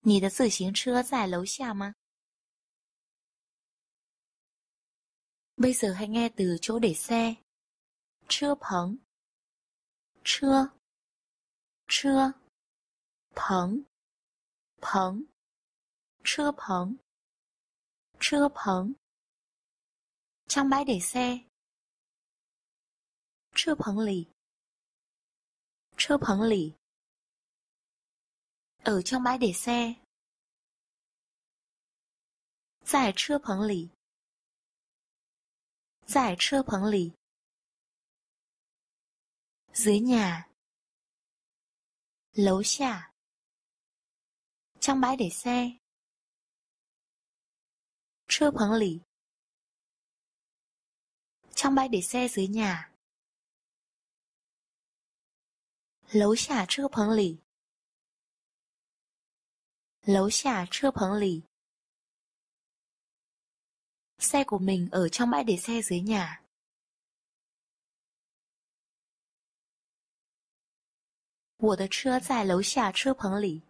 你的自行车在楼下吗？为什么还爱的就得塞车棚车车棚棚车棚车棚强白得塞车棚里车棚里 ở trong bãi để xe. Giải trưa phấn lì. Giải trưa phấn lì. Dưới nhà. Lấu xả. Trong bãi để xe. Trưa phấn lì. Trong bãi để xe dưới nhà. Lấu xả trưa phấn lì. Lấu chả chưa phóng lì. Xe của mình ở trong bãi để xe dưới nhà. Của tờ chơ tại lấu chả chưa phóng lì.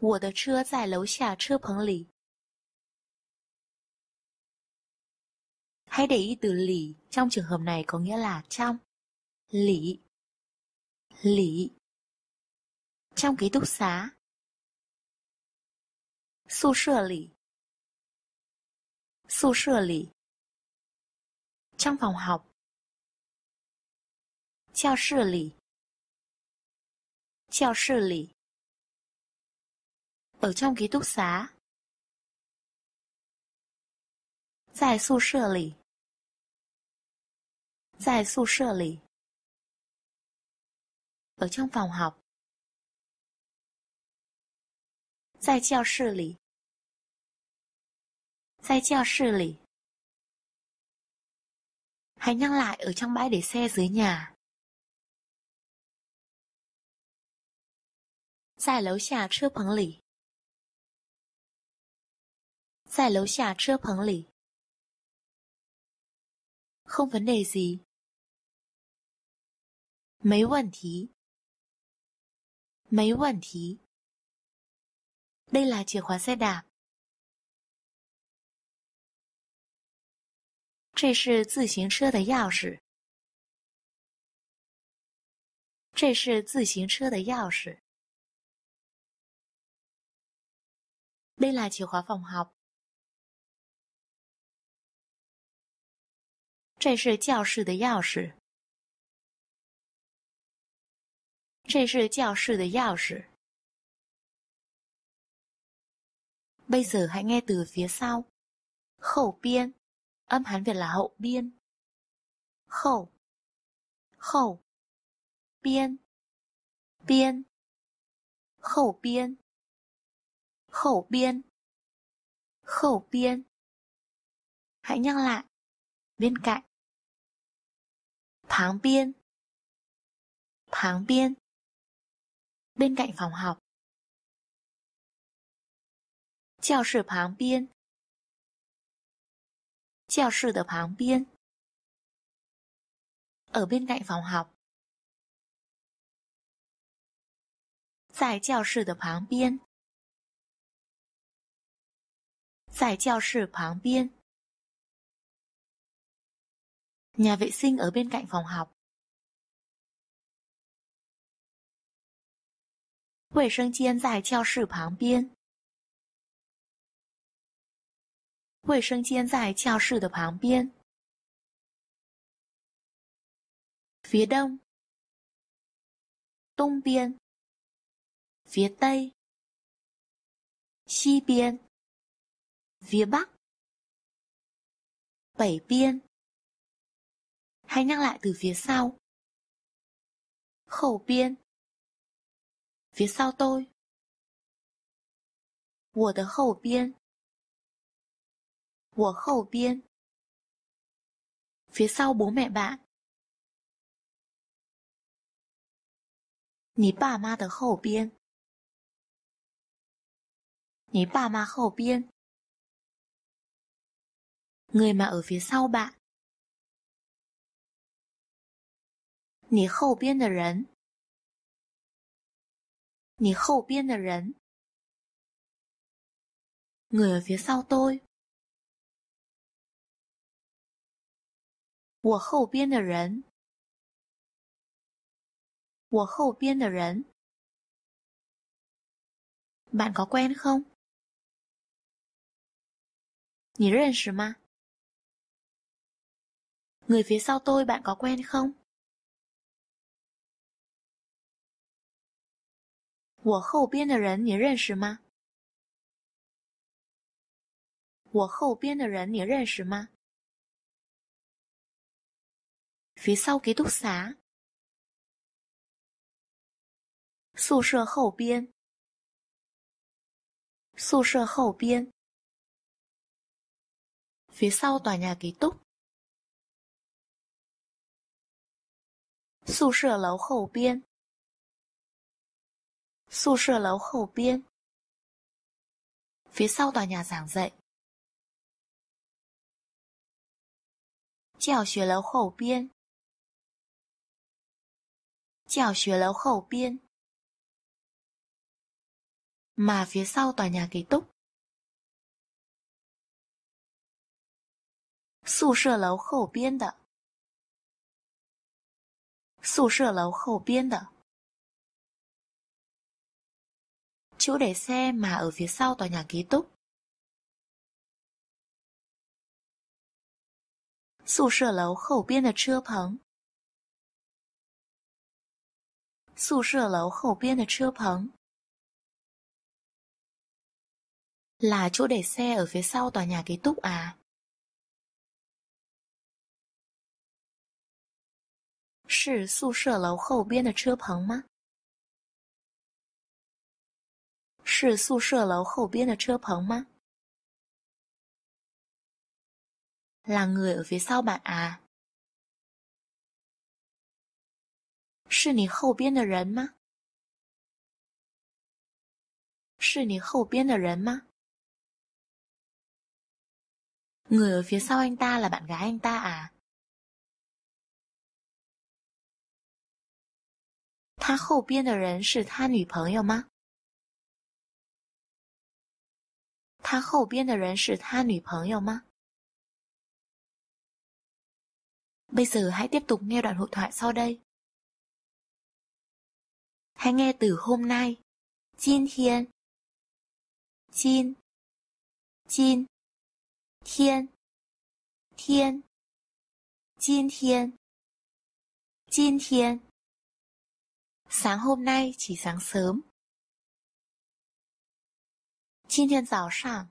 Của tờ chơ tại lấu chả chưa phóng lì. Hãy để ý từ lì trong trường hợp này có nghĩa là trong. Lì. Lì. Trong ký túc xá. Su sơ lì. Su sơ lì. Trong phòng học. Chào sư lì. Chào sư lì. Ở trong ký túc xá. Tại su sơ lì. Tại su sơ lì. Ở trong phòng học. 在教室里，在教室里。Hãy nhắc lại ở trong bãi để xe dưới nhà. 在楼下车棚里，在楼下车棚里。Không vấn đề gì. 没问题，没问题。Đây là chìa khóa xe đạp. 这是自行车的钥匙。这是自行车的钥匙。đây là chìa khóa phòng học. 这是教室的钥匙。这是教室的钥匙。Bây giờ hãy nghe từ phía sau. Khẩu biên. Âm Hán Việt là hậu biên. Khẩu. Khẩu. Biên. Biên. Khẩu biên. Khẩu biên. Khẩu biên. Hãy nhắc lại. Bên cạnh. Tháng biên. tháng biên. Bên cạnh phòng học. 教室旁边，教室的旁边，耳边的房号，在教室的旁边，在教室旁边，nhà vệ sinh ở bên cạnh phòng học，卫生间在教室旁边。卫生间在教室的旁边。phía đông, 东边。phía tây, 西边。phía bắc, 北边。Hãy nhắc lại từ phía sau. Hậu biên. Phía sau tôi. 我的后边。 我后边，phía sau bố mẹ bạn，你爸妈的后边，你爸妈后边，người mà ở phía sau bạn，你后边的人， 你后边的人 người ở phía sau tôi 我后边的人我后边的人 bạn có quen không 你认识吗 người phía sau tôi bạn có quen không 我后边的人你认识吗？我后边的人你认识吗 phía sau ký túc xá. Sù sơ hậu biên. Sù sơ hậu biên. Phía sau tòa nhà ký túc. Sù sơ lấu hậu biên. Sù sơ lấu hậu biên. Phía sau tòa nhà giảng dạy. Chèo xuyên lấu khẩu biên. 教学楼后边。Mà phía sau tòa nhà ký túc. 宿舍楼后边的。宿舍楼后边的。chỗ để xe mà ở phía sau tòa nhà ký túc. 宿舍楼后边的车棚。 宿舍楼后边的车棚。Là chỗ để xe ở phía sau tòa nhà ký túc à? 是宿舍楼后边的车棚吗？是宿舍楼后边的车棚吗？Là người ở phía sau bạn à? 是你后边的人吗？是你后边的人吗？Người ở phía sau anh ta là bạn gái anh ta à? 他后边的人是他女朋友吗？他后边的人是他女朋友吗？Bây giờ hãy tiếp tục nghe đoạn hội thoại sau đây. Hãy nghe từ hôm nay. Jin thiên. Jin. Jin. Thiên. Thiên. Jin thiên. Jin thiên. Sáng hôm nay, chỉ sáng sớm. Jin thiên giáo sảng.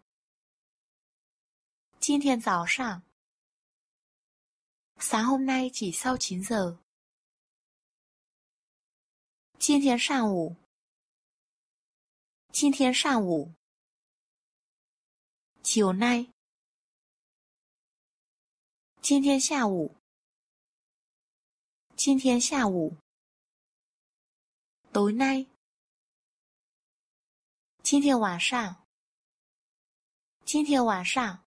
Jin thiên giáo sảng. Sáng hôm nay, chỉ sau 9 giờ. 今天上午，今天上午，九奈，今天下午，今天下午，多奈，今天晚上，今天晚上，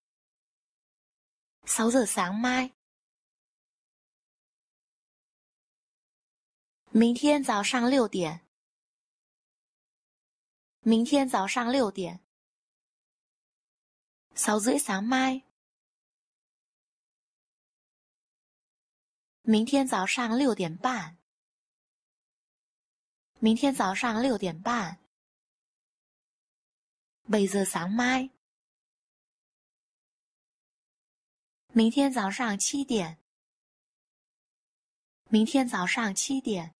扫着三麦。明天早上六点。明天早上六点。sáu rưỡi sáng mai。明天早上六点半。明天早上六点半。bảy giờ sáng mai。明天早上七点。明天早上七点。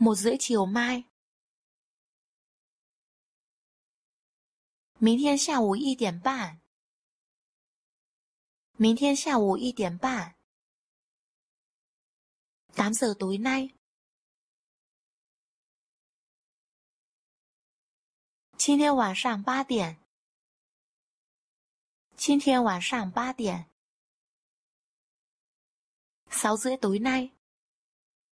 một rưỡi chiều mai。明天下午一点半。明天下午一点半。tám giờ tối nay。 今天晚上八点。今天晚上八点。Sáu rưỡi tối nay.